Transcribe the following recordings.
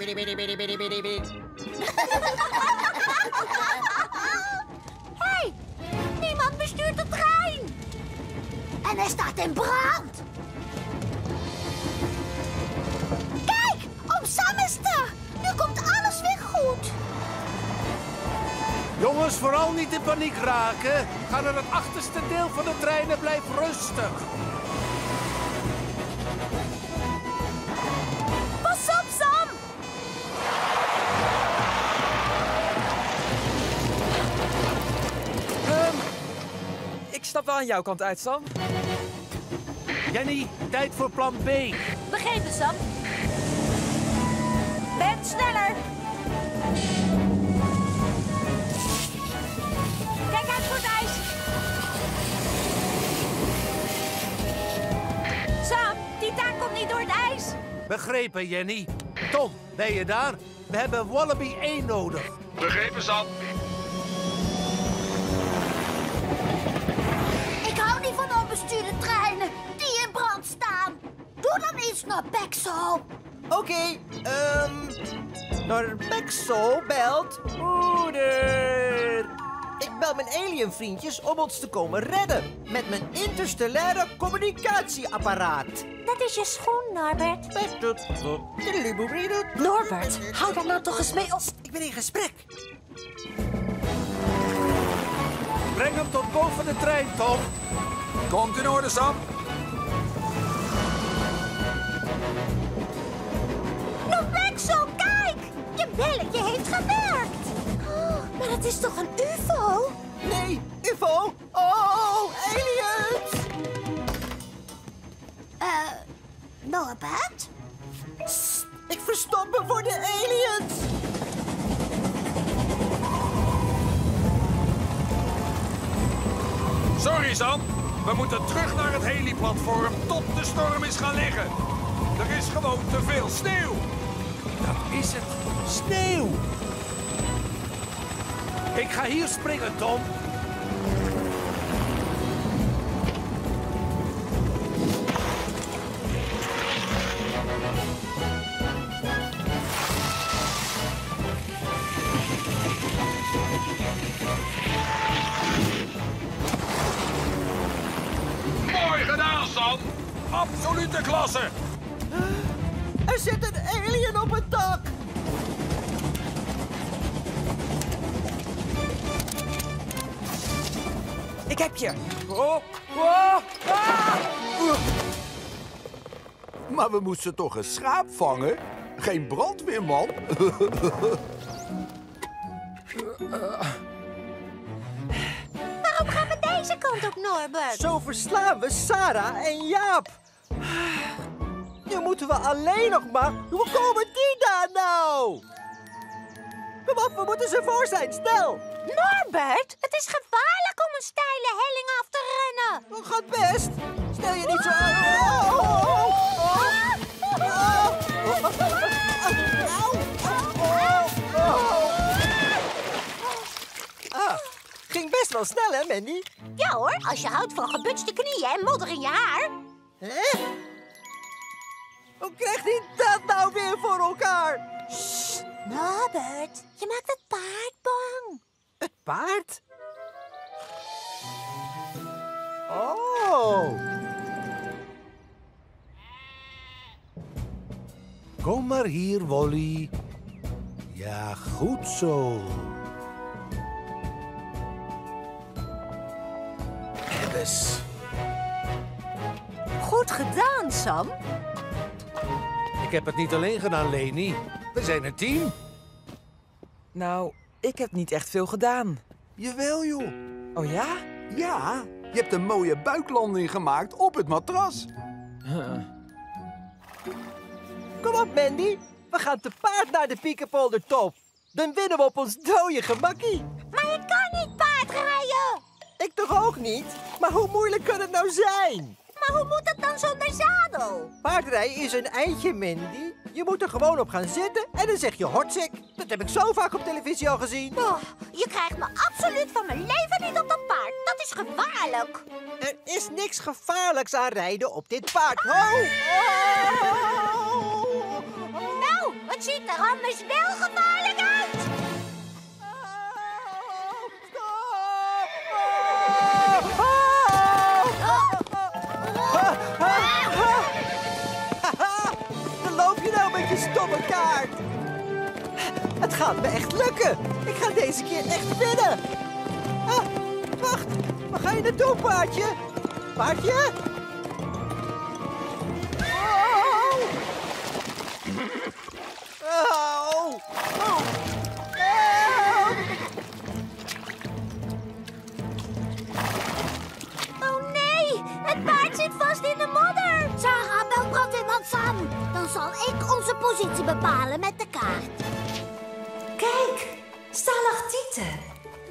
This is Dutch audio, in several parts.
Bidi, bidi, bidi, bidi, bidi, bidi. hey, niemand bestuurt de trein. En hij staat in brand. Kijk, oom Sam is er. Nu komt alles weer goed. Jongens, vooral niet in paniek raken. Ga naar het achterste deel van de trein en blijf rustig. Ik stap wel aan jouw kant uit, Sam. Jenny, tijd voor plan B. Begrepen, Sam. Ben sneller. Kijk uit voor het ijs. Sam, die taak komt niet door het ijs. Begrepen, Jenny. Tom, ben je daar? We hebben Wallaby 1 nodig. Begrepen, Sam. Naar Bexel. Oké, ehm... Norbexo belt... Moeder! Ik bel mijn alienvriendjes om ons te komen redden. Met mijn interstellaire communicatieapparaat. Dat is je schoen, Norbert. Norbert, Norbert, hou daar nou toch eens mee op. Ik ben in gesprek. Breng hem tot boven de trein, Tom. Komt in orde, Sam. Belletje heeft gewerkt. Oh, maar het is toch een ufo? Nee, UFO! Oh, aliens! Eh, Norbert? Ik verstop me voor de aliens! Sorry, Sam. We moeten terug naar het heliplatform tot de storm is gaan liggen. Er is gewoon te veel sneeuw. Dat is het. Sneeuw. Ik ga hier springen, Tom. Mooi gedaan, Sam. Absolute klasse. Ik heb je. Oh, oh, ah! Maar we moesten toch een schaap vangen? Geen brandweerman? Waarom gaan we deze kant op, Norbert? Zo verslaan we Sarah en Jaap. Nu moeten we alleen nog maar... Hoe komen die daar nou? Kom we moeten ze voor zijn, snel! Norbert, het is gevaarlijk om een steile helling af te rennen. Dat gaat best. Stel je niet zo aan. Oh, oh, oh, oh. Oh. Ah, ging best wel snel, hè, Mandy? Ja hoor, als je houdt van gebutste knieën en modder in je haar. Hè? Hoe krijgt hij dat nou weer voor elkaar? Norbert, je maakt het paard bang. Het paard? Oh. Kom maar hier, Wally. Ja, goed zo. Goed gedaan, Sam. Ik heb het niet alleen gedaan, Leni. We zijn een team. Nou, ik heb niet echt veel gedaan. Jawel, joh. Oh ja? Ja, je hebt een mooie buiklanding gemaakt op het matras. Kom op, Mandy. We gaan te paard naar de Piekenpoldertop. Dan winnen we op ons dode gemakkie. Maar je kan niet paardrijden. Ik toch ook niet? Maar hoe moeilijk kan het nou zijn? Maar hoe moet het dan zonder zadel? Paardrijden is een eindje, Mandy. Je moet er gewoon op gaan zitten en dan zeg je hortzik. Dat heb ik zo vaak op televisie al gezien. Oh, je krijgt me absoluut van mijn leven niet op dat paard. Dat is gevaarlijk. Er is niks gevaarlijks aan rijden op dit paard. Ho! Oh! Nou, Het ziet er anders wel gevaarlijk uit. Gaat me echt lukken. Ik ga deze keer echt winnen. Ah, wacht, waar ga je naartoe, paardje? Paardje? Oh! Oh! Oh! Oh het paard zit vast in de modder. Sarah, bel brandweerman Sam. Dan zal ik onze positie bepalen met de kaart. Stalactieten.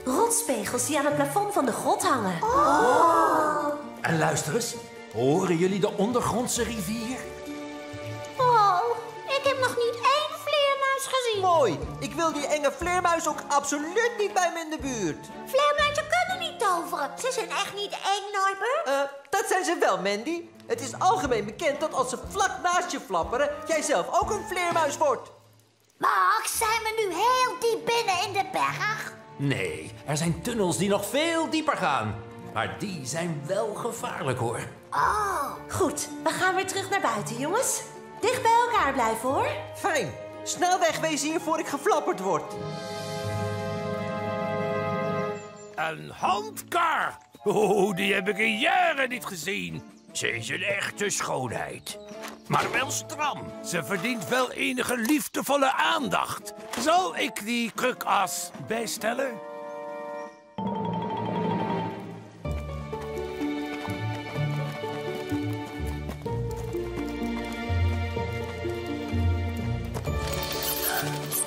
Rotspegels die aan het plafond van de grot hangen. En luister eens, horen jullie de ondergrondse rivier? Oh, ik heb nog niet één vleermuis gezien. Mooi. Ik wil die enge vleermuis ook absoluut niet bij me in de buurt. Vleermuizen kunnen niet toveren. Ze zijn echt niet eng, Norbert. Eh, dat zijn ze wel, Mandy. Het is algemeen bekend dat als ze vlak naast je flapperen, jij zelf ook een vleermuis wordt. Max, zijn we nu heel diep binnen in de berg? Nee, er zijn tunnels die nog veel dieper gaan. Maar die zijn wel gevaarlijk hoor. Oh, Goed, we gaan weer terug naar buiten, jongens. Dicht bij elkaar blijven, hoor. Fijn. Snel wegwezen hier voor ik geflapperd word. Een handkar. Oh, die heb ik in jaren niet gezien. Ze is een echte schoonheid. Maar wel stram. Ze verdient wel enige liefdevolle aandacht. Zal ik die krukas bijstellen?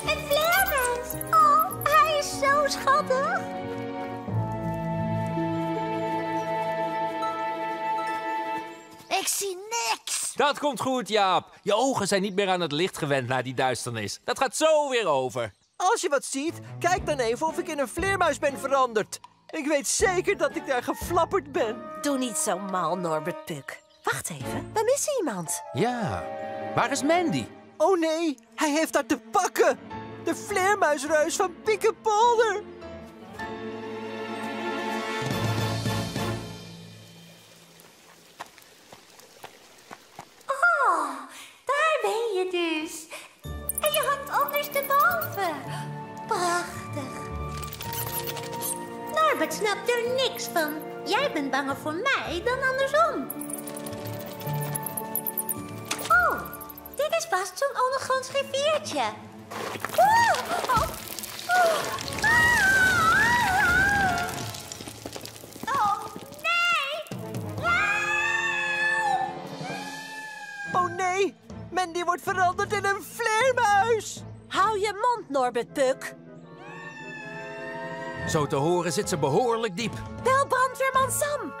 een vleermuis. Oh, hij is zo schattig. Ik zie niks. Dat komt goed, Jaap. Je ogen zijn niet meer aan het licht gewend na die duisternis. Dat gaat zo weer over. Als je wat ziet, kijk dan even of ik in een vleermuis ben veranderd. Ik weet zeker dat ik daar geflapperd ben. Doe niet zo mal, Norbert Puk. Wacht even, we missen iemand. Ja, waar is Mandy? Oh nee, hij heeft haar te pakken. De vleermuisreus van Piekenpolder. Prachtig. Norbert snapt er niks van. Jij bent banger voor mij dan andersom. Oh, dit is vast zo'n ondergronds riviertje. Oh. Oh! Oh nee, Mandy wordt veranderd in een vleermuis. Hou je mond, Norbert Puk. Zo te horen zit ze behoorlijk diep. Bel brandweerman Sam.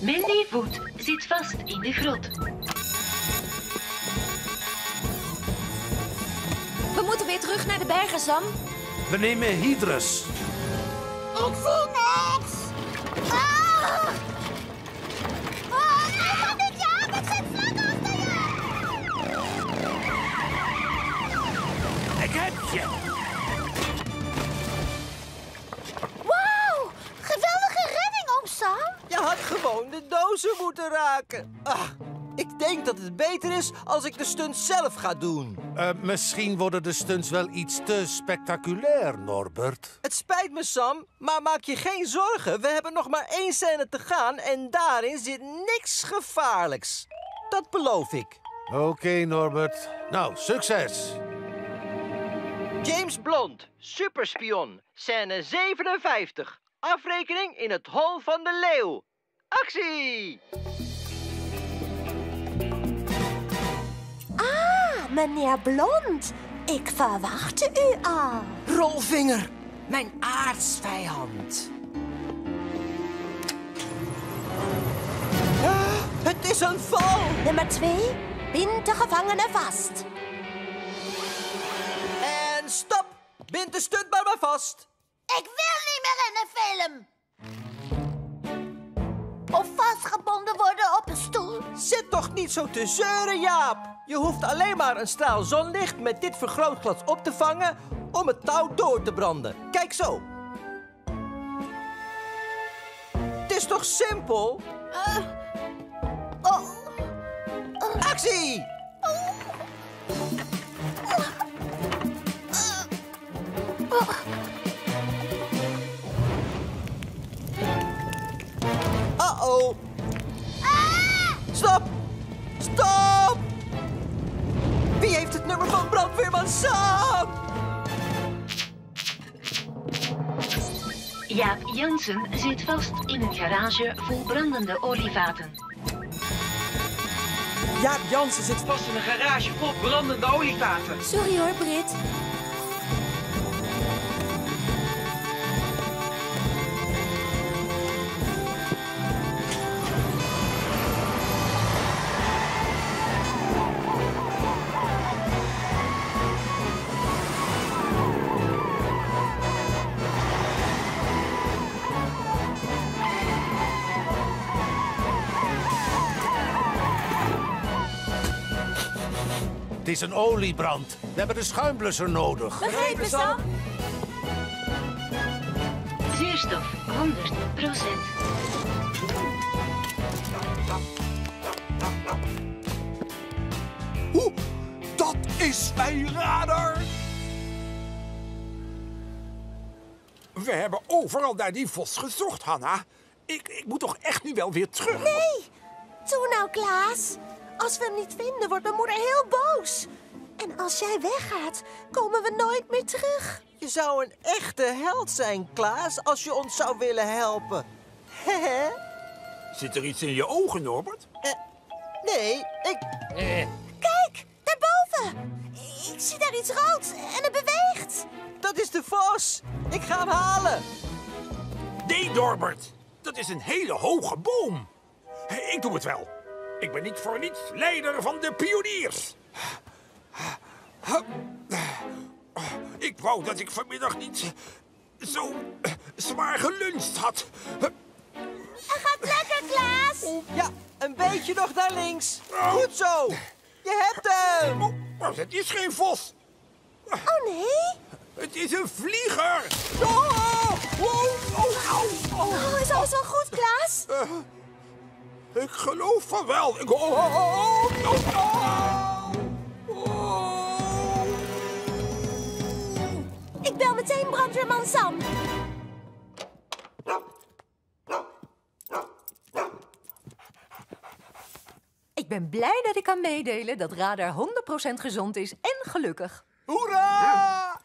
Mandy Voet zit vast in de grot. We moeten weer terug naar de bergen, Sam. We nemen Hydrus. Ik zie. Gewoon de dozen moeten raken. Ah, ik denk dat het beter is als ik de stunt zelf ga doen. Eh, misschien worden de stunts wel iets te spectaculair, Norbert. Het spijt me, Sam, maar maak je geen zorgen. We hebben nog maar één scène te gaan en daarin zit niks gevaarlijks. Dat beloof ik. Oké, Norbert. Nou, succes. James Blond, superspion, scène 57. Afrekening in het hol van de leeuw. Actie! Ah, meneer Blond. Ik verwachtte u al. Rolvinger, mijn aardsvijand. Het is een val! Nummer twee, bind de gevangene vast. En stop! Bind de stuntbaan maar vast. Ik wil niet meer in een film. Niet zo te zeuren, Jaap. Je hoeft alleen maar een straal zonlicht met dit vergrootglas op te vangen om het touw door te branden. Kijk zo. Het is toch simpel? Oh, Actie! Uh-oh. Nummer van brandweerman Sam? Jaap Jansen zit vast in een garage vol brandende olievaten. Jaap Jansen zit vast in een garage vol brandende olievaten. Sorry hoor, Brit. Een oliebrand. We hebben de schuimblusser nodig. Begrepen, Sam? Zuurstof 100% Hoe? Dat is mijn radar! We hebben overal naar die vos gezocht, Hanna. Ik, ik moet toch echt nu wel weer terug? nee. Toe nou, Klaas. Als we hem niet vinden, wordt mijn moeder heel boos. En als jij weggaat, komen we nooit meer terug. Je zou een echte held zijn, Klaas, als je ons zou willen helpen. Hehe. Zit er iets in je ogen, Norbert? Eh, nee, ik... Kijk, daarboven. Ik zie daar iets rood en het beweegt. Dat is de vos. Ik ga hem halen. Nee, Norbert. Dat is een hele hoge boom. Ik doe het wel. Ik ben niet voor niets leider van de pioniers. Ik wou dat ik vanmiddag niet zo zwaar geluncht had. Hij gaat lekker, Klaas. Ja, een beetje nog naar links. Goed zo. Je hebt hem. Oh, maar het is geen vos. Oh, nee? Het is een vlieger. Oh, oh, oh, oh. Oh, is alles wel goed, Klaas? Ik geloof van wel. Ik... Oh, oh, oh, oh, oh. Oh. Ik bel meteen brandweerman Sam. Ik ben blij dat ik kan meedelen dat Radar 100% gezond is en gelukkig. Hoera!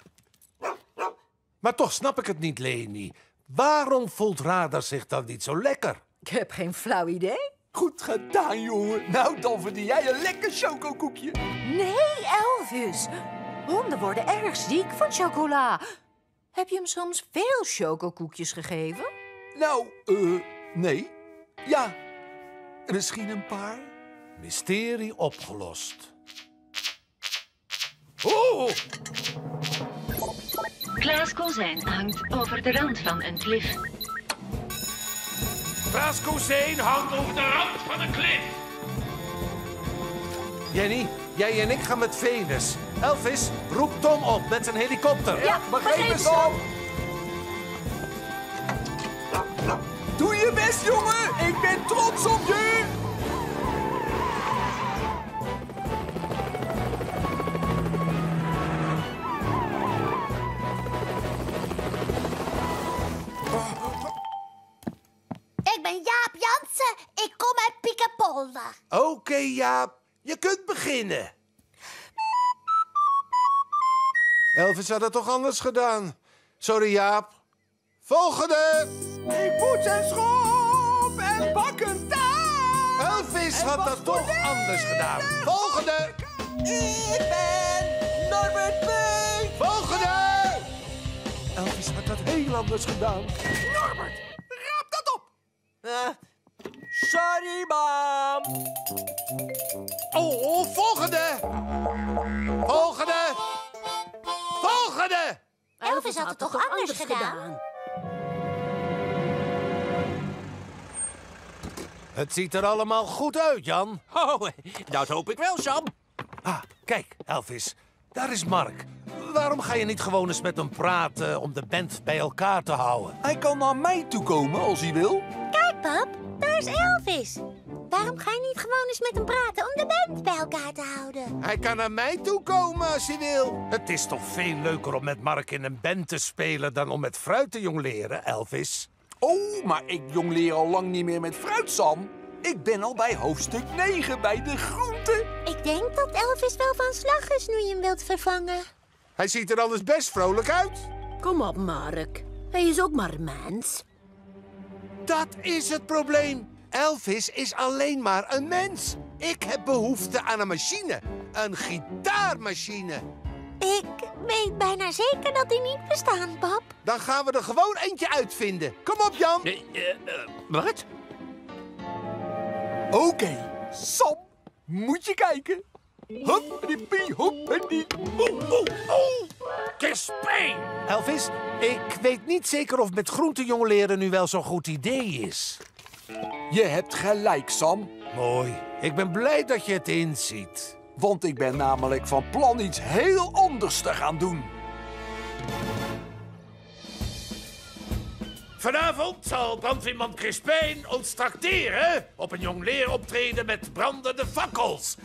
Maar toch snap ik het niet, Leni. Waarom voelt Radar zich dan niet zo lekker? Ik heb geen flauw idee. Goed gedaan, jongen. Nou, dan verdien jij een lekker chocokoekje. Nee, Elvis. Honden worden erg ziek van chocola. Heb je hem soms veel chocokoekjes gegeven? Nou, eh, nee. Ja, misschien een paar. Mysterie opgelost. Oh! Klaas Kozijn hangt over de rand van een klif. Klaas Kozijn hangt over de rand van een klif. Jenny, jij en ik gaan met Venus. Elvis, roep Tom op met zijn helikopter. Ja, begrepen, Tom. Doe je best, jongen. Ik ben trots op je. Jaap Jansen. Ik kom uit Piekenpolder. Oké, Jaap, je kunt beginnen. Elvis had het toch anders gedaan? Sorry, Jaap. Volgende! Ik moet zijn schop en pak een taart. Elvis had dat toch anders gedaan. Volgende! Ik ben Norbert Beek. Volgende! Elvis had dat heel anders gedaan. Norbert, dat Eh, sorry, mam. Oh, volgende! Volgende! Volgende! Elvis had het toch anders gedaan? Het ziet er allemaal goed uit, Jan. Oh, dat hoop ik wel, Sam. Ah, kijk, Elvis. Daar is Mark. Waarom ga je niet gewoon eens met hem praten om de band bij elkaar te houden? Hij kan naar mij toe komen als hij wil. Pap, daar is Elvis. Waarom ga je niet gewoon eens met hem praten om de band bij elkaar te houden? Hij kan naar mij toe komen als hij wil. Het is toch veel leuker om met Mark in een band te spelen dan om met fruit te jongleren, Elvis? Oh, maar ik jongleer al lang niet meer met fruit, Sam. Ik ben al bij hoofdstuk 9 bij de groenten. Ik denk dat Elvis wel van slag is nu je hem wilt vervangen. Hij ziet er anders best vrolijk uit. Kom op, Mark. Hij is ook maar een mens. Dat is het probleem. Elvis is alleen maar een mens. Ik heb behoefte aan een machine. Een gitaarmachine. Ik weet bijna zeker dat die niet bestaan, pap. Dan gaan we er gewoon eentje uitvinden. Kom op, Jan. Eh, eh, wat? Oké, Sam, moet je kijken. Hop, die pie, hop, en die... Oeh, oeh, oeh. Crispijn! Elvis, ik weet niet zeker of met groenten jongleren nu wel zo'n goed idee is. Je hebt gelijk, Sam. Mooi. Ik ben blij dat je het inziet. Want ik ben namelijk van plan iets heel anders te gaan doen. Vanavond zal brandweerman Crispijn ons trakteren op een jongleeroptreden met brandende fakkels.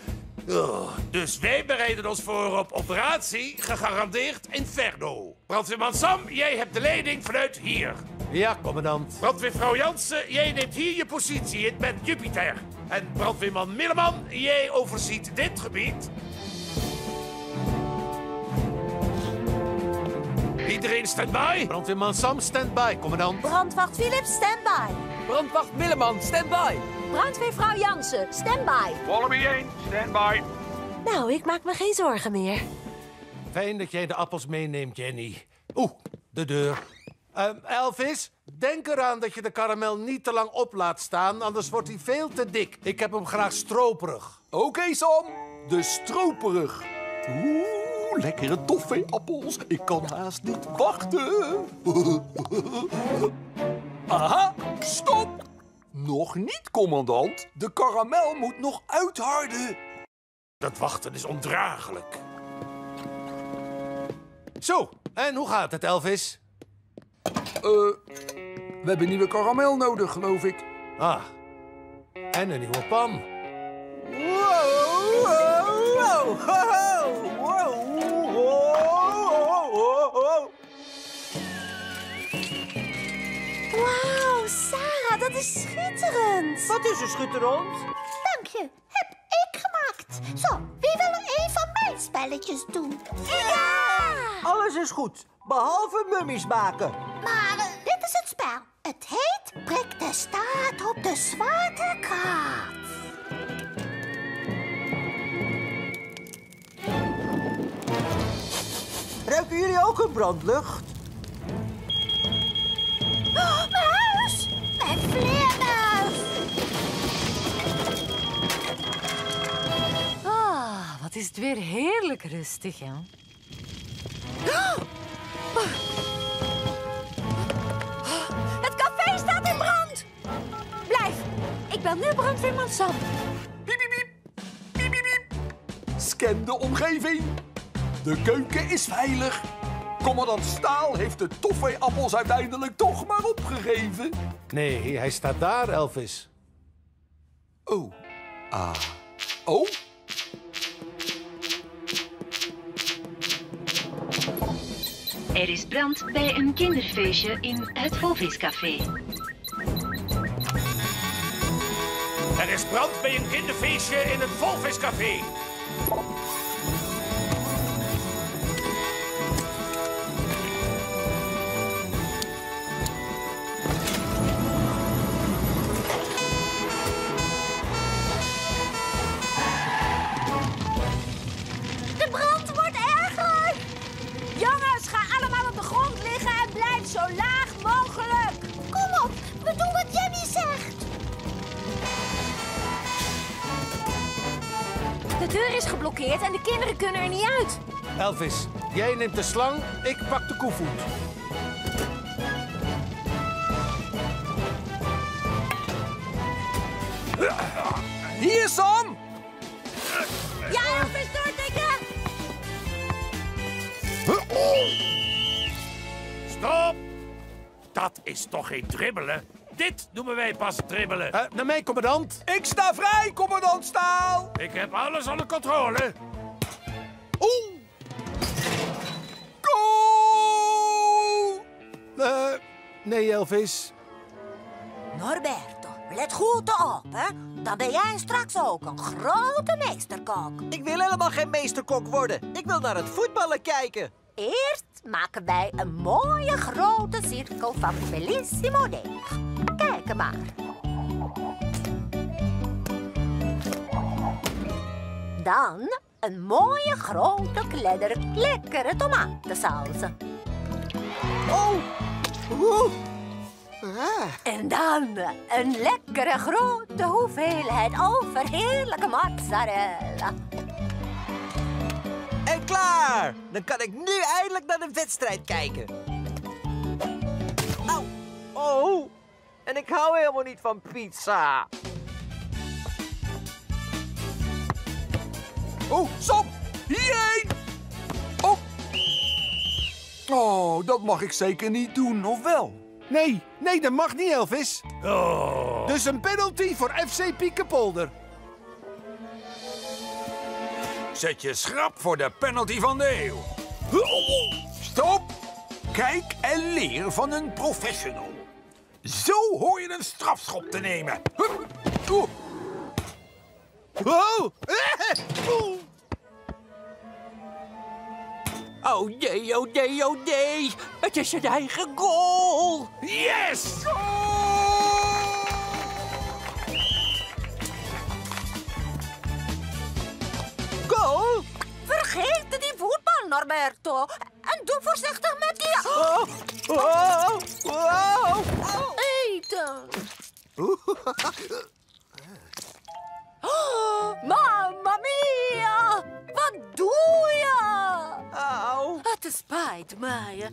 Oh, dus wij bereiden ons voor op operatie, gegarandeerd Inferno. Brandweerman Sam, jij hebt de leiding vanuit hier. Ja, commandant. Brandweervrouw Jansen, jij neemt hier je positie in met Jupiter. En brandweerman Milleman, jij overziet dit gebied. Iedereen stand-by? Brandweerman Sam, stand-by, commandant. Brandwacht Philips, standby. Brandwacht Milleman, stand-by. Brandweervrouw Jansen, standby. Wallaby 1, standby. Nou, ik maak me geen zorgen meer. Fijn dat jij de appels meeneemt, Jenny. Oeh, de deur. Ehm, Elvis, denk eraan dat je de karamel niet te lang op laat staan, anders wordt hij veel te dik. Ik heb hem graag stroperig. Oké, Sam. De stroperig. Oeh, lekkere toffee-appels. Ik kan haast niet wachten. Aha, stop. Nog niet, commandant. De karamel moet nog uitharden. Dat wachten is ondraaglijk. Zo, en hoe gaat het, Elvis? Eh, we hebben nieuwe karamel nodig, geloof ik. Ah, en een nieuwe pan. Wow, wow, wow, wow, is schitterend. Wat is er schitterend? Dank je, heb ik gemaakt. Zo, wie wil er een van mijn spelletjes doen? Ja! Alles is goed, behalve mummies maken. Maar eh, dit is het spel. Het heet Prik de staart op de zwarte kaart. Ruiken jullie ook een brandlucht? Oh, vleermuis! Ah, wat is het weer heerlijk rustig, hè? Het café staat in brand. Blijf. Ik bel nu brandweerman Sam. Piep, piep, piep. Piep, piep, piep. Scan de omgeving. De keuken is veilig. Commandant Staal heeft de toffee-appels uiteindelijk toch maar opgegeven. Nee, hij staat daar, Elvis. Oh. Ah. Oh? Er is brand bij een kinderfeestje in het Volviscafé. Er is brand bij een kinderfeestje in het Volviscafé. Geblokkeerd en de kinderen kunnen er niet uit. Elvis, jij neemt de slang, ik pak de koevoet. Hier, Sam! Ja, Elvis, doortikken! Stop! Dat is toch geen dribbelen? Dit noemen wij pas dribbelen. Eh, naar mij, commandant. Ik sta vrij, commandant Staal! Ik heb alles onder controle. Oeh! Goal! Eh, nee, Elvis. Norberto, let goed op, hè. Dan ben jij straks ook een grote meesterkok. Ik wil helemaal geen meesterkok worden. Ik wil naar het voetballen kijken. Eerst maken wij een mooie grote cirkel van Bellissimo deeg. Kijk maar. Dan een mooie grote kledder lekkere tomatensaus. Oh! Oeh! Ah. En dan een lekkere grote hoeveelheid overheerlijke mozzarella. Klaar! Dan kan ik nu eindelijk naar de wedstrijd kijken. Au! Oh! En ik hou helemaal niet van pizza. Oh, Sam! Hierheen! Oh! Oh, dat mag ik zeker niet doen, of wel? Nee, nee, dat mag niet, Elvis. Oh. Dus een penalty voor FC Piekenpolder. Zet je schrap voor de penalty van de eeuw. Stop! Kijk en leer van een professional. Zo hoor je een strafschop te nemen. Oh! Oh jee, oh jee, oh jee. Het is een eigen goal. Yes! Goal? Vergeet die voetbal, Norberto. En doe voorzichtig met die... Oh! Oh! Oh! oh. Eten. Oh, mamma mia! Wat doe je? Au! Het spijt mij.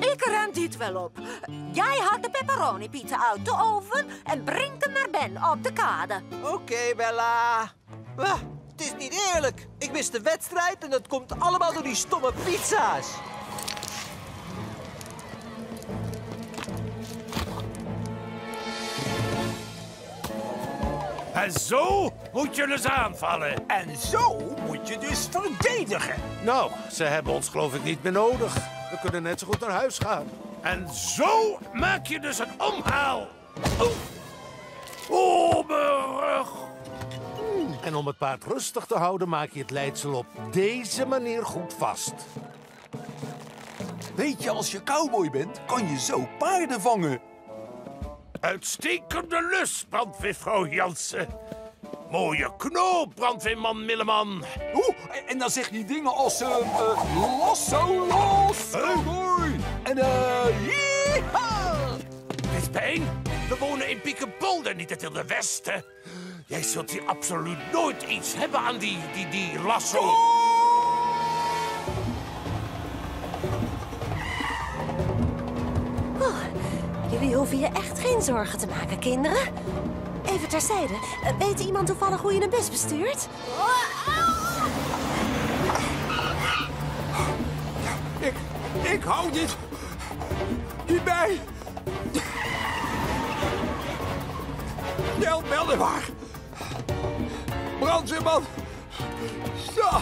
Ik ruim dit wel op. Jij haalt de pepperoni pizza uit de oven en brengt hem naar Ben op de kade. Oké, Bella. Ah, het is niet eerlijk. Ik mis de wedstrijd en dat komt allemaal door die stomme pizza's. En zo moet je dus aanvallen. En zo moet je dus verdedigen. Nou, ze hebben ons geloof ik niet meer nodig. We kunnen net zo goed naar huis gaan. En zo maak je dus een omhaal. Oeh. Oh, mijn rug. En om het paard rustig te houden maak je het leidsel op deze manier goed vast. Weet je, als je cowboy bent, kan je zo paarden vangen. Uitstekende lus, brandweervrouw Jansen. Mooie knoop, brandweerman Milleman. Oeh, en- dan zeg je dingen als... eh eh, lasso los, cowboy. En eh... yeehaw. Pispijn, we wonen in Piekenpolder, niet het Wilde Westen. Jij zult hier absoluut nooit iets hebben aan die, die, die lasso. Oh, jullie hoeven je echt geen zorgen te maken, kinderen. Even terzijde. Eh, Weet iemand toevallig hoe je een bus bestuurt? Ik, ik hou dit niet bij. Snel melden maar. Brandweerman. Zo.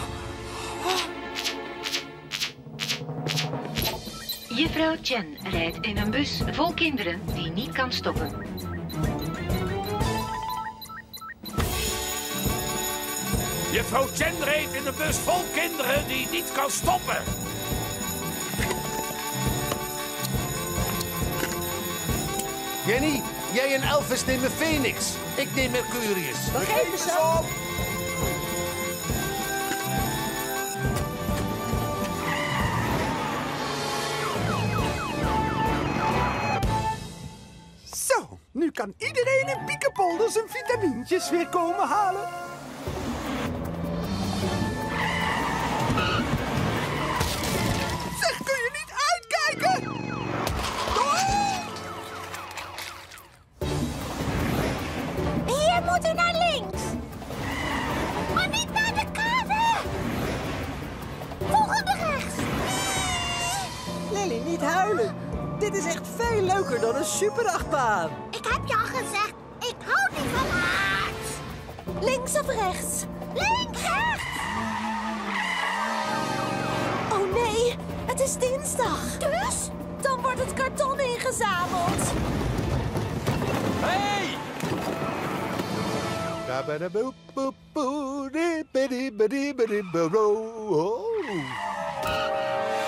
Juffrouw Chen rijdt in een bus vol kinderen die niet kan stoppen. Juffrouw Chen reed in de bus vol kinderen die niet kan stoppen. Jenny, jij en Elvis nemen Phoenix. Ik neem Mercurius. Begrepen, Sam? Zo, nu kan iedereen in Piekenpolder zijn vitamintjes weer komen halen.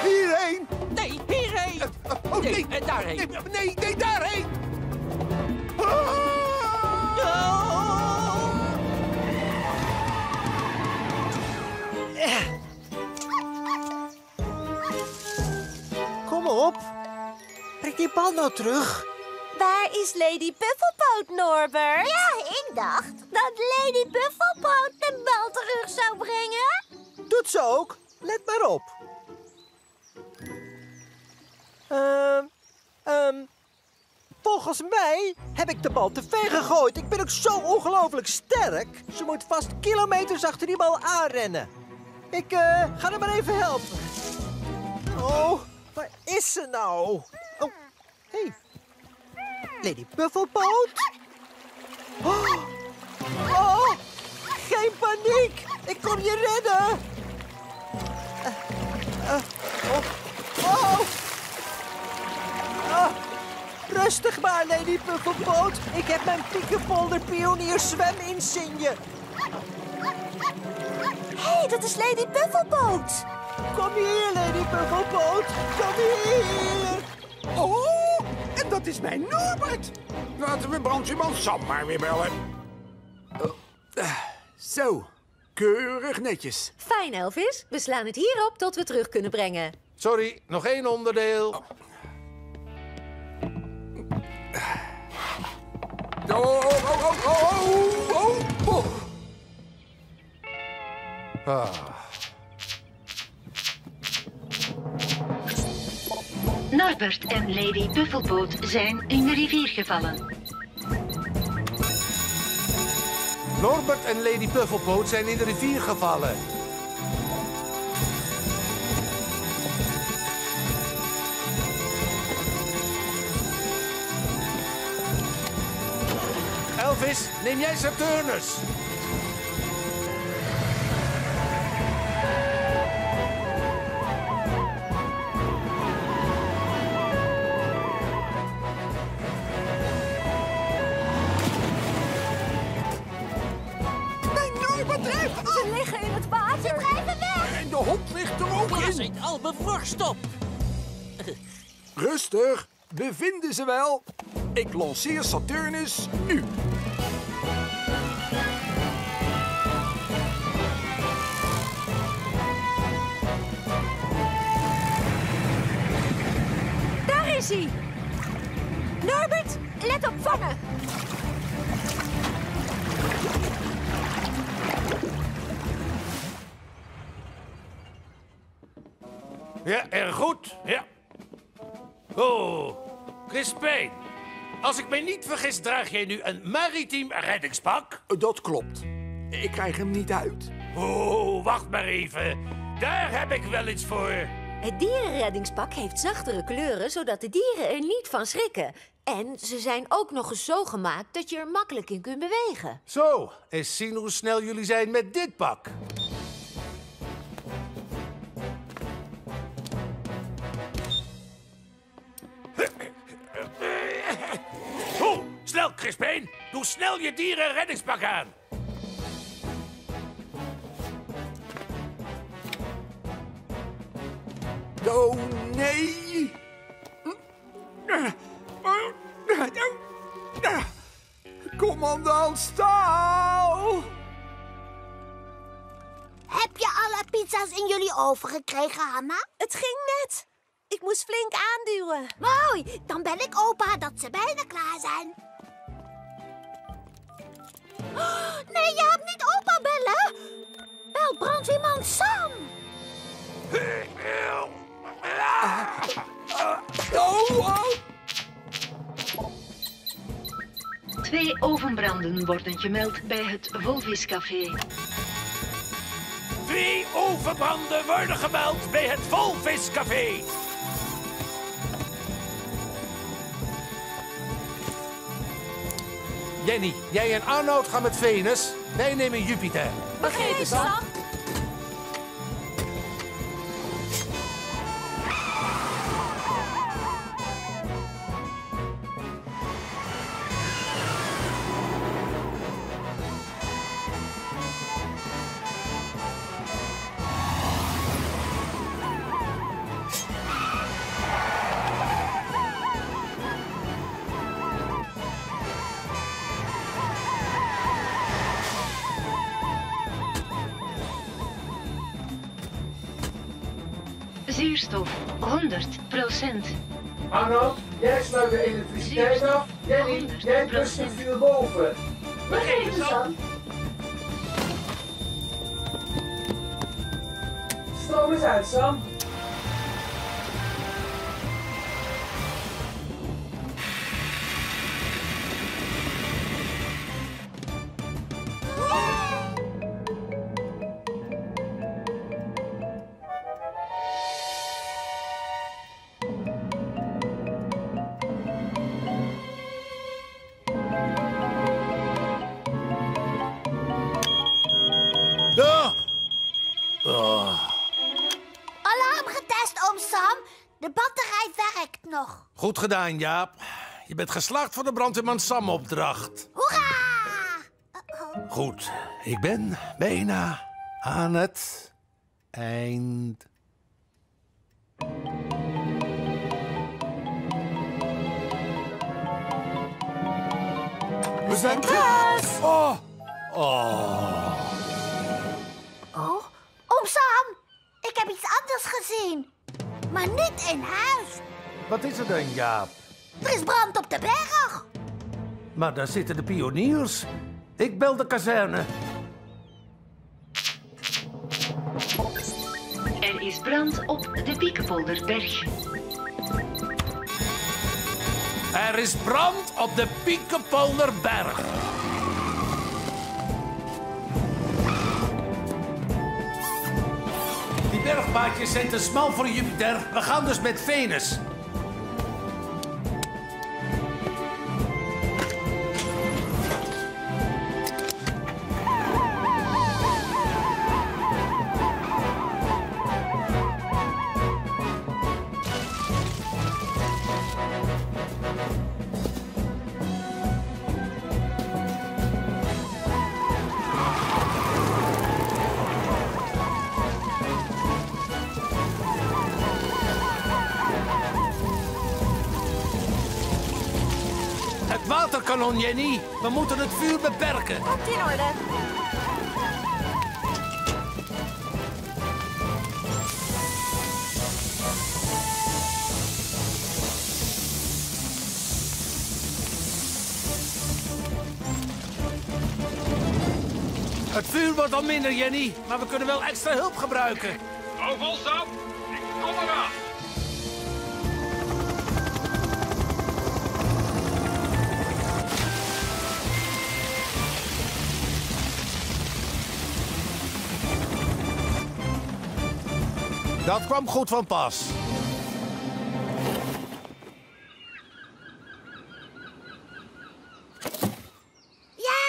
Hierheen! Nee, hierheen! Oh, nee, en daarheen. Nee, nee, nee, daarheen! Kom op. Breng die bal nou terug. Waar is Lady Puffelpoot, Norbert? Ja, ik dacht dat Lady Buffelpoot de bal terug zou brengen. Doet ze ook. Let maar op. Ehm, ehm, volgens mij heb ik de bal te ver gegooid. Ik ben ook zo ongelooflijk sterk. Ze moet vast kilometers achter die bal aanrennen. Ik eh, ga haar maar even helpen. Oh, waar is ze nou? Oh, hey. Lady Puffelpoot? Oh, oh, geen paniek. Ik kom je redden. Eh, eh, oh, oh. Ah, rustig maar, Lady Puffelpoot. Ik heb mijn Piekenpolder pionier zweminsigne. Hé, hey, dat is Lady Puffelpoot. Kom hier, Lady Puffelpoot. Kom hier. Oh, en dat is mijn Norbert. Laten we brandweerman Sam maar weer bellen. Oh, eh, zo, keurig netjes. Fijn, Elvis. We slaan het hier op tot we terug kunnen brengen. Sorry, nog één onderdeel. Oh, oh, oh, oh, oh, oh, oh. Ah. Norbert en Lady Puffelpoot zijn in de rivier gevallen. Norbert en Lady Puffelpoot zijn in de rivier gevallen. Elvis, neem jij Saturnus. Al mijn worst op? Rustig, we vinden ze wel. Ik lanceer Saturnus nu. Daar is hij. Norbert, let op vangen. Ja, erg goed. Ja. Oh, Crispijn. Als ik mij niet vergis, draag jij nu een maritiem reddingspak? Dat klopt. Ik krijg hem niet uit. Oh, wacht maar even. Daar heb ik wel iets voor. Het dierenreddingspak heeft zachtere kleuren, zodat de dieren er niet van schrikken. En ze zijn ook nog eens zo gemaakt dat je er makkelijk in kunt bewegen. Zo, eens zien hoe snel jullie zijn met dit pak. Snel, Crispijn. Doe snel je dierenreddingspak aan. Oh, nee. Commandant Staal. Heb je alle pizza's in jullie oven gekregen, Hanna? Het ging net. Ik moest flink aanduwen. Mooi, dan bel ik opa dat ze bijna klaar zijn. Nee, je hebt niet opa bellen. Bel brandweerman Sam. Oh, oh. Twee ovenbranden worden gemeld bij het Volviscafé. Twee overbranden worden gemeld bij het Volviscafé. Jenny, jij en Arnoud gaan met Venus. Wij nemen Jupiter. Begrepen, Sam? Goed gedaan, Jaap. Je bent geslaagd voor de brandweerman Sam-opdracht. Hoera! Goed, ik ben bijna aan het eind. We zijn thuis. Oh, oh. Oh, oom Sam. Ik heb iets anders gezien. Maar niet in huis. Wat is er dan, Jaap? Er is brand op de berg. Maar daar zitten de pioniers. Ik bel de kazerne. Er is brand op de Piekenpolderberg. Er is brand op de Piekenpolderberg. Die bergpaadjes zijn te smal voor Jupiter. We gaan dus met Venus. Jenny. We moeten het vuur beperken. Komt in orde. Het vuur wordt al minder, Jenny. Maar we kunnen wel extra hulp gebruiken. Dat kwam goed van pas. Ja,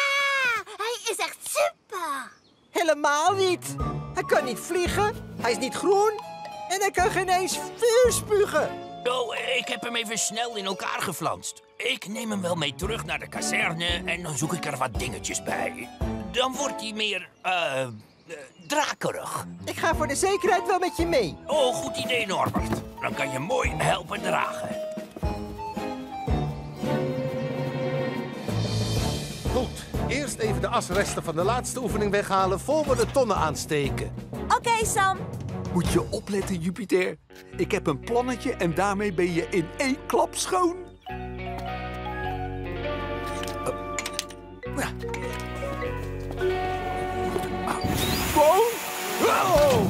hij is echt super. Helemaal niet. Hij kan niet vliegen, hij is niet groen en hij kan geen eens vuur spugen. Oh, ik heb hem even snel in elkaar geflanst. Ik neem hem wel mee terug naar de kazerne en dan zoek ik er wat dingetjes bij. Dan wordt hij meer, eh, eh, drakerig. Ik ga voor de zekerheid wel met je mee. Oh, goed idee, Norbert. Dan kan je mooi helpen dragen. Goed, eerst even de asresten van de laatste oefening weghalen voor we de tonnen aansteken. Oké, Sam. Moet je opletten, Jupiter. Ik heb een plannetje en daarmee ben je in één klap schoon. Oh.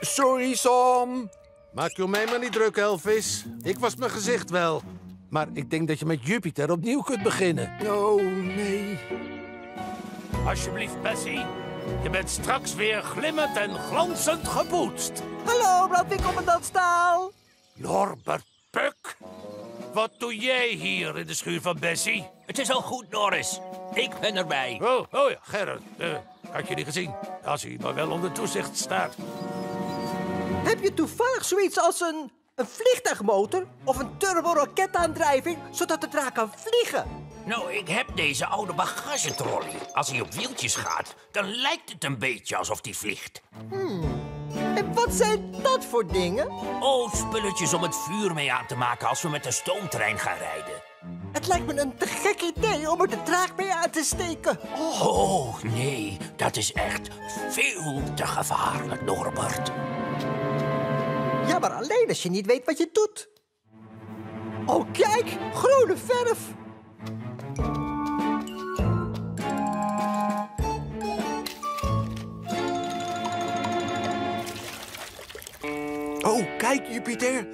Sorry, Sam. Maak je om mij maar niet druk, Elvis. Ik was mijn gezicht wel. Maar ik denk dat je met Jupiter opnieuw kunt beginnen. Oh, nee. Alsjeblieft, Bessie. Je bent straks weer glimmend en glanzend gepoetst. Hallo, brandweercommandant Staal. Norbert Puk? Wat doe jij hier in de schuur van Bessie? Het is al goed, Norris. Ik ben erbij. Oh, oh ja, Gerrit. eh, had je niet gezien? Als hij maar wel onder toezicht staat. Heb je toevallig zoiets als een, een vliegtuigmotor of een turboraketaandrijving, zodat het raar kan vliegen? Nou, ik heb deze oude bagagetrolley. Als hij op wieltjes gaat, dan lijkt het een beetje alsof hij vliegt. En wat zijn dat voor dingen? Oh, spulletjes om het vuur mee aan te maken als we met de stoomtrein gaan rijden. Het lijkt me een te gek idee om er de draak mee aan te steken. Oh, nee, dat is echt veel te gevaarlijk, Norbert. Ja, maar alleen als je niet weet wat je doet. Oh, kijk, groene verf. Oh, kijk Jupiter.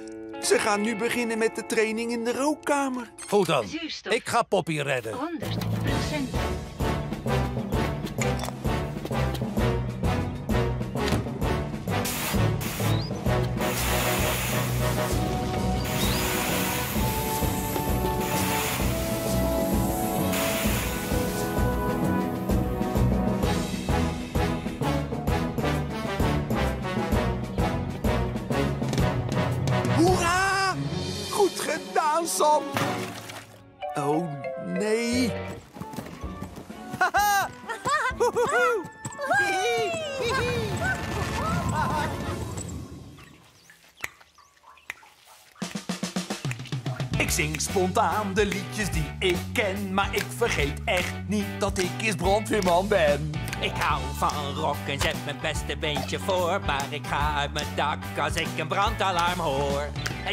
Ze gaan nu beginnen met de training in de rookkamer. Goed dan. Ik ga Poppy redden. 100 gedaan, Sam. Oh, nee. Haha! Ik zing spontaan de liedjes die ik ken, maar ik vergeet echt niet dat ik eens brandweerman ben. Ik hou van rock en zet mijn beste beentje voor. Maar ik ga uit mijn dak als ik een brandalarm hoor.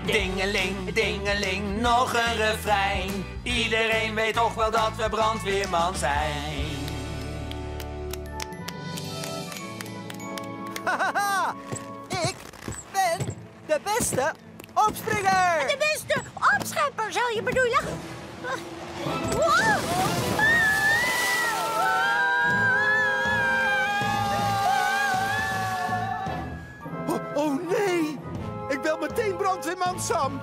Dingeling, dingeling, nog een refrein. Iedereen weet toch wel dat we brandweerman zijn. Hahaha! Ik ben de beste opspringer! De beste opschepper, zou je bedoelen? Wow! Oh, oh nee! Ik bel meteen brandweerman Sam.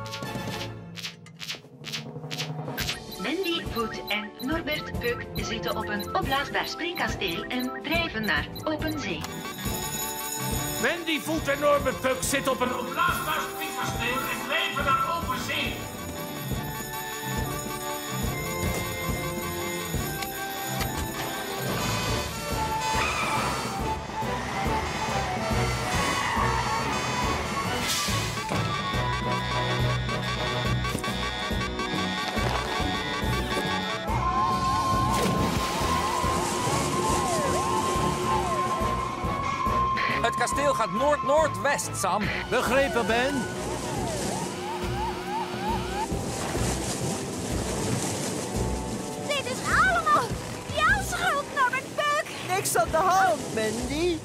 Mandy, Voet en Norbert Puk zitten op een opblaasbaar springkasteel en drijven naar open zee. Wendy Voet en Norbert Puk op een opblaasbaar springkasteel en drijven naar open zee. Het kasteel gaat noord-noordwest, Sam. Begrepen, Ben? Dit is allemaal jouw schuld, Norbert Buck! Niks aan de hand, Mandy.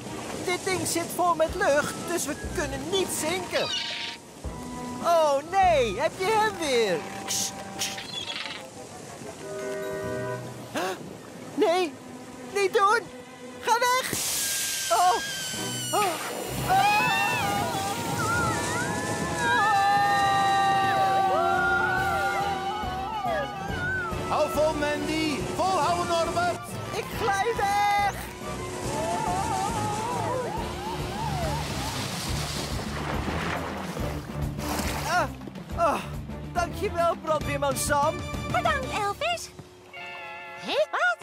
Dit ding zit vol met lucht, dus we kunnen niet zinken. Oh nee, heb je hem weer? Kst, kst. Huh? Nee, niet doen. Dankjewel, brandweerman Sam. Bedankt, Elvis. Hé, wat?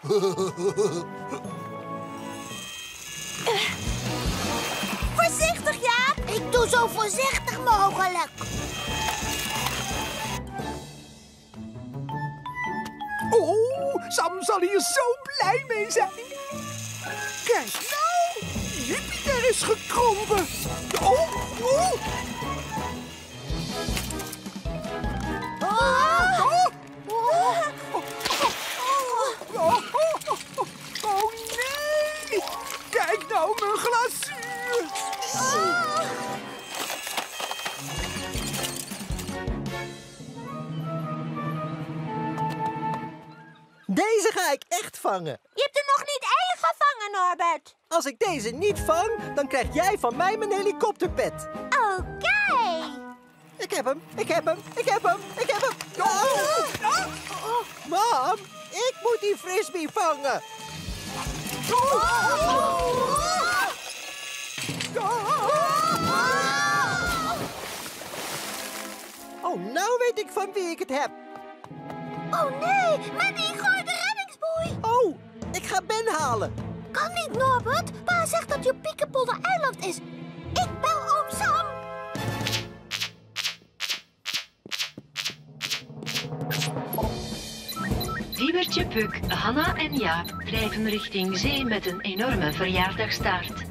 Voorzichtig, Jaap. Ik doe zo voorzichtig mogelijk. Oh, Sam zal hier zo blij mee zijn. Kijk nou, Jupiter is gekrompen. Oh, oh. Oh. Oh. Oh, oh, oh, oh, nee! Kijk nou, mijn glazuur! Deze ga ik echt vangen. Je hebt er nog niet één gevangen, Norbert. Als ik deze niet vang, dan krijg jij van mij mijn helikopterpet. Oké. Ik heb hem, ik heb hem, ik heb hem. Die frisbee vangen. Oh, nou weet ik van wie ik het heb. Oh nee, Mandy, gooi de reddingsboei. Oh, ik ga Ben halen. Kan niet, Norbert. Pa zegt dat je Piekenpolder eiland is. Puk, Hanna en Jaap drijven richting zee met een enorme verjaardagstaart.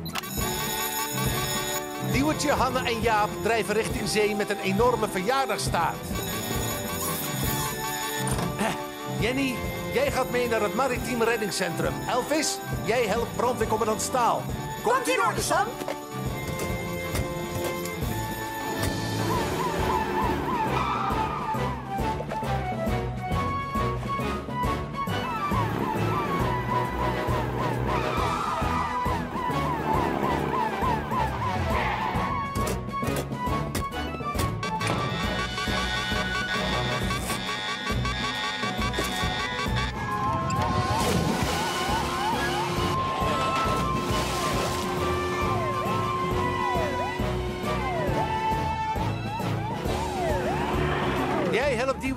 Nieuwtje, Hanne en Jaap drijven richting zee met een enorme verjaardagstaart. Eh, Jenny, jij gaat mee naar het Maritiem Reddingscentrum. Elvis, jij helpt brandweercommandant Staal. Komt in orde, Sam?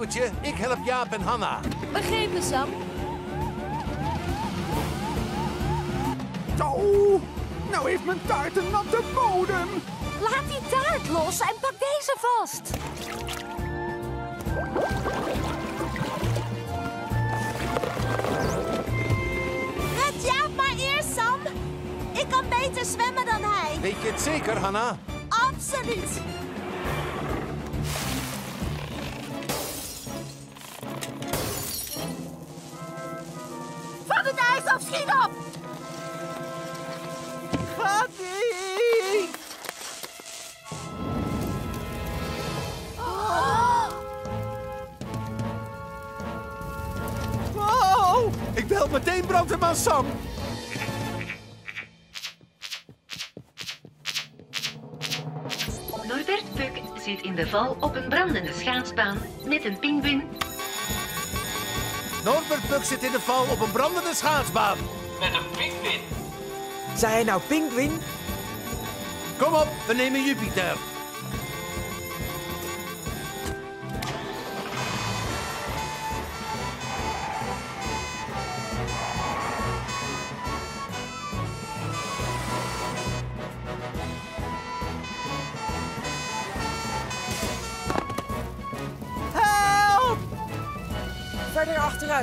Ik help Jaap en Hanna. Begrepen, Sam. Oh, nou heeft mijn taart een natte bodem. Laat die taart los en pak deze vast. Red Jaap maar eerst, Sam. Ik kan beter zwemmen dan hij. Weet je het zeker, Hanna? Absoluut. Zit in de val op een brandende schaatsbaan met een pinguïn. Norbert Puk zit in de val op een brandende schaatsbaan. Met een pinguïn. Zei hij nou pinguïn? Kom op, we nemen Jupiter.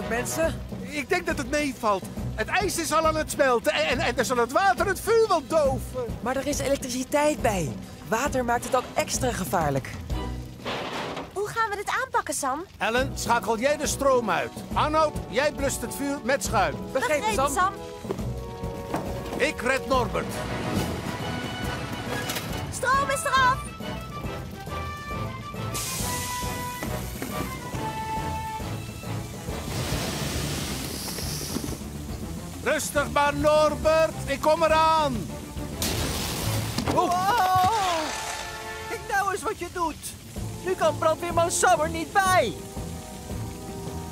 Mensen. Ik denk dat het meevalt. Het ijs is al aan het smelten en, en, en dan zal het water het vuur wel doven. Maar er is elektriciteit bij. Water maakt het ook extra gevaarlijk. Hoe gaan we dit aanpakken, Sam? Ellen, schakel jij de stroom uit. Arnoud, jij blust het vuur met schuim. Begrepen, Sam? Sam. Ik red Norbert. Stroom is eraf. Rustig maar, Norbert. Ik kom eraan. Wow! Kijk nou eens wat je doet. Nu kan brandweerman Sam er niet bij.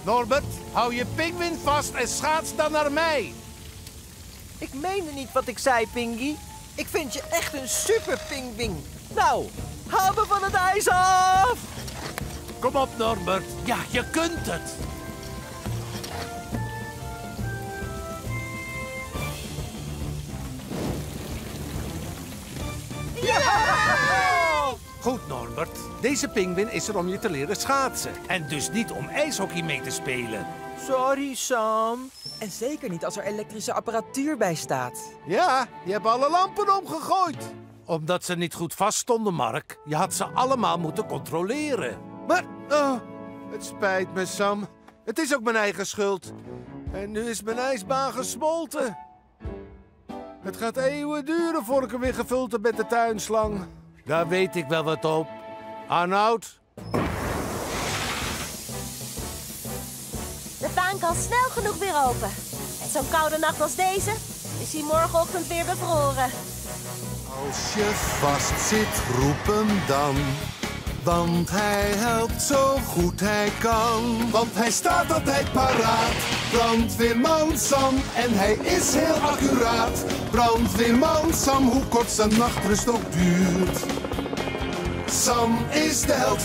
Norbert, hou je pinguïn vast en schaats dan naar mij. Ik meende niet wat ik zei, Pingy. Ik vind je echt een super pinguïn. Nou, haal me van het ijs af! Kom op, Norbert. Ja, je kunt het. Goed, Norbert. Deze pinguïn is er om je te leren schaatsen. En dus niet om ijshockey mee te spelen. Sorry, Sam. En zeker niet als er elektrische apparatuur bij staat. Ja, je hebt alle lampen omgegooid. Omdat ze niet goed vaststonden, Mark. Je had ze allemaal moeten controleren. Maar, oh, het spijt me, Sam. Het is ook mijn eigen schuld. En nu is mijn ijsbaan gesmolten. Het gaat eeuwen duren voor ik hem weer gevuld heb met de tuinslang. Daar weet ik wel wat op. Arnoud, De baan kan snel genoeg weer open. Met zo'n koude nacht als deze is hij morgenochtend weer bevroren. Als je vast zit, roep hem dan. Want hij helpt zo goed hij kan. Want hij staat altijd paraat. Brandweerman Sam. En hij is heel accuraat. Brandweerman Sam, hoe kort zijn nachtrust ook duurt. Sam is de held van...